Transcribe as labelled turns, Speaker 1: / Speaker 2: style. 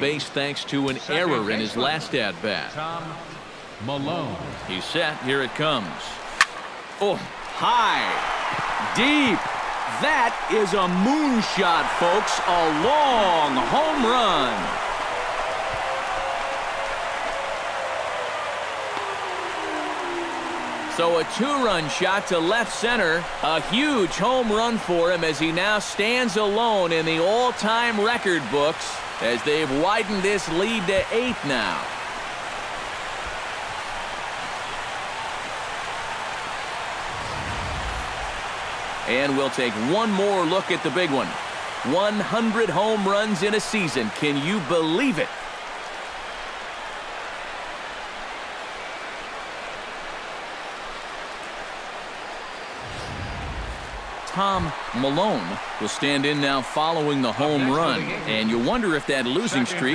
Speaker 1: base thanks to an error in his last at bat.
Speaker 2: Tom Malone.
Speaker 1: He's set. Here it comes. Oh, high, deep. That is a moonshot, folks. A long home run. So a two-run shot to left center. A huge home run for him as he now stands alone in the all-time record books as they've widened this lead to eight now. And we'll take one more look at the big one. 100 home runs in a season. Can you believe it? Tom Malone will stand in now following the home run. And you wonder if that losing streak